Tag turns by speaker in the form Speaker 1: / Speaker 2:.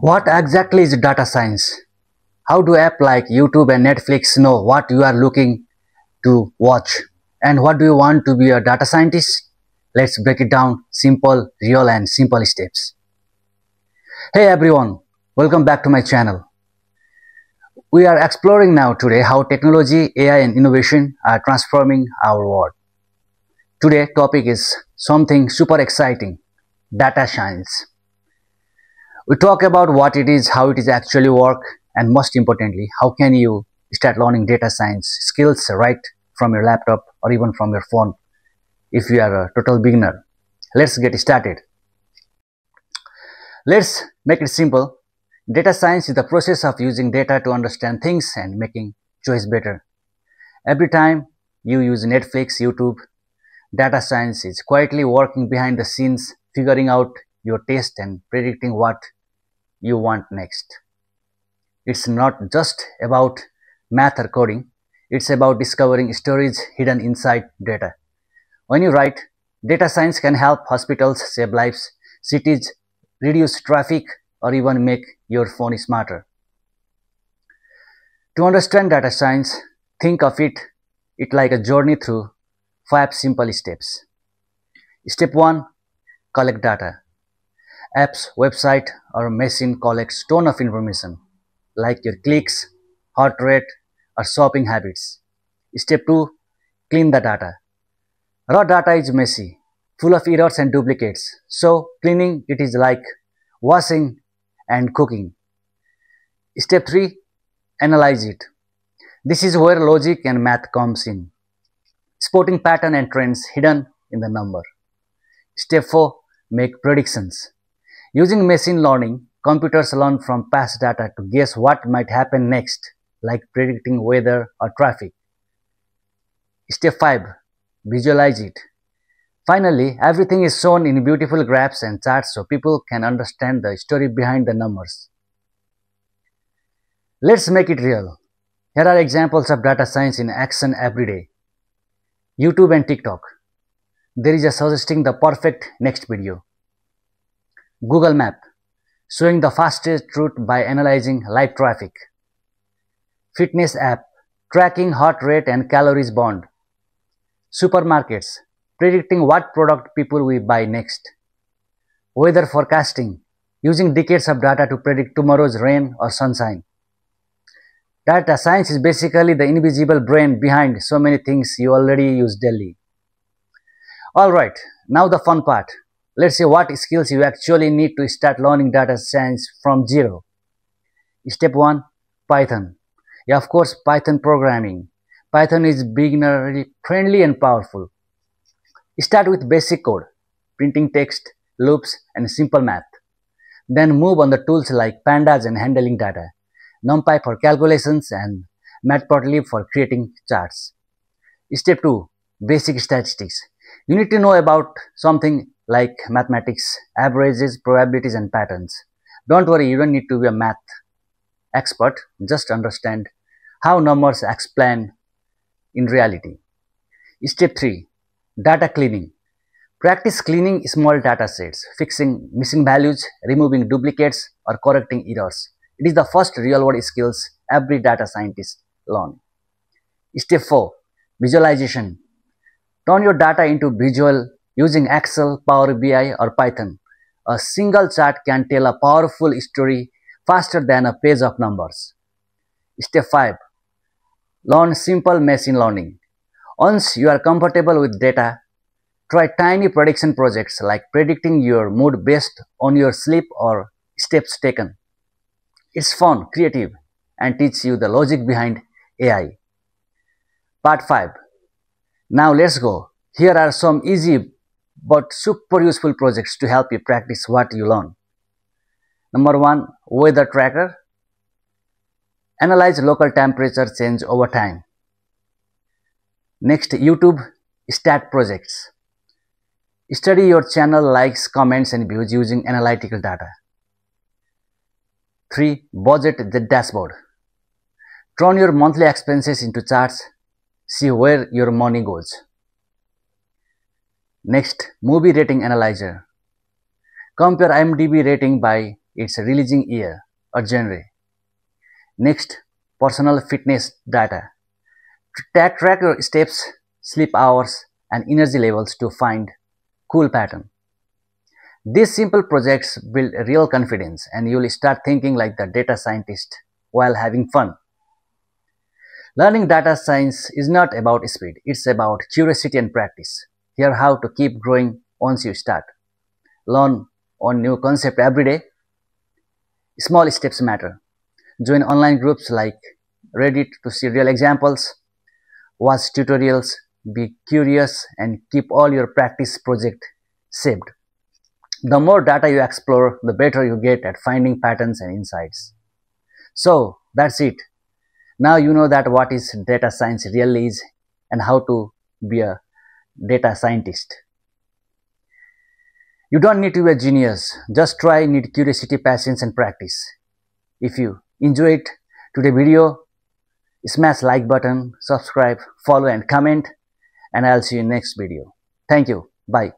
Speaker 1: What exactly is data science? How do apps like YouTube and Netflix know what you are looking to watch? And what do you want to be a data scientist? Let's break it down simple, real, and simple steps. Hey everyone, welcome back to my channel. We are exploring now today how technology, AI, and innovation are transforming our world. Today topic is something super exciting, data science. We talk about what it is, how it is actually work, and most importantly, how can you start learning data science skills right from your laptop or even from your phone if you are a total beginner. Let's get started. Let's make it simple. Data science is the process of using data to understand things and making choice better. Every time you use Netflix, YouTube, Data science is quietly working behind the scenes, figuring out your taste and predicting what you want next. It's not just about math or coding, it's about discovering stories hidden inside data. When you write, data science can help hospitals save lives, cities reduce traffic, or even make your phone smarter. To understand data science, think of it, it like a journey through Five simple steps. Step 1. Collect data. Apps, website or machine collects ton of information like your clicks, heart rate or shopping habits. Step 2. Clean the data. Raw data is messy, full of errors and duplicates. So cleaning it is like washing and cooking. Step 3. Analyze it. This is where logic and math comes in spotting pattern and trends hidden in the number. Step 4. Make predictions. Using machine learning, computers learn from past data to guess what might happen next, like predicting weather or traffic. Step 5. Visualize it. Finally, everything is shown in beautiful graphs and charts so people can understand the story behind the numbers. Let's make it real. Here are examples of data science in action every day. YouTube and TikTok. There is a suggesting the perfect next video. Google Map, showing the fastest route by analyzing live traffic. Fitness app, tracking heart rate and calories burned. Supermarkets, predicting what product people will buy next. Weather forecasting, using decades of data to predict tomorrow's rain or sunshine. Data science is basically the invisible brain behind so many things you already use daily. Alright, now the fun part. Let's see what skills you actually need to start learning data science from zero. Step 1 Python. Yeah, of course, Python programming. Python is beginner friendly and powerful. Start with basic code, printing text, loops, and simple math. Then move on the tools like pandas and handling data. NumPy for calculations and Matplotlib for creating charts. Step 2. Basic statistics. You need to know about something like mathematics, averages, probabilities and patterns. Don't worry, you don't need to be a math expert, just understand how numbers explain in reality. Step 3. Data cleaning. Practice cleaning small data sets, fixing missing values, removing duplicates or correcting errors. It is the first real world skills every data scientist learn. Step 4. Visualization. Turn your data into visual using Excel, Power BI or Python. A single chart can tell a powerful story faster than a page of numbers. Step 5. Learn simple machine learning. Once you are comfortable with data, try tiny prediction projects like predicting your mood based on your sleep or steps taken. It's fun, creative, and teach you the logic behind AI. Part 5. Now let's go. Here are some easy but super useful projects to help you practice what you learn. Number 1. Weather Tracker. Analyze local temperature change over time. Next, YouTube Stat Projects. Study your channel likes, comments and views using analytical data. 3. Budget the dashboard. Turn your monthly expenses into charts. See where your money goes. Next, movie rating analyzer. Compare IMDb rating by its releasing year or genre. Next, personal fitness data. Track, your steps, sleep hours, and energy levels to find cool pattern. These simple projects build real confidence and you'll start thinking like the data scientist while having fun. Learning data science is not about speed, it's about curiosity and practice. Here how to keep growing once you start. Learn on new concept every day. Small steps matter. Join online groups like Reddit to see real examples. Watch tutorials, be curious and keep all your practice project saved. The more data you explore, the better you get at finding patterns and insights. So that's it. Now you know that what is data science really is and how to be a data scientist. You don't need to be a genius. Just try, need curiosity, patience and practice. If you enjoyed today's video, smash like button, subscribe, follow and comment and I'll see you next video. Thank you. Bye.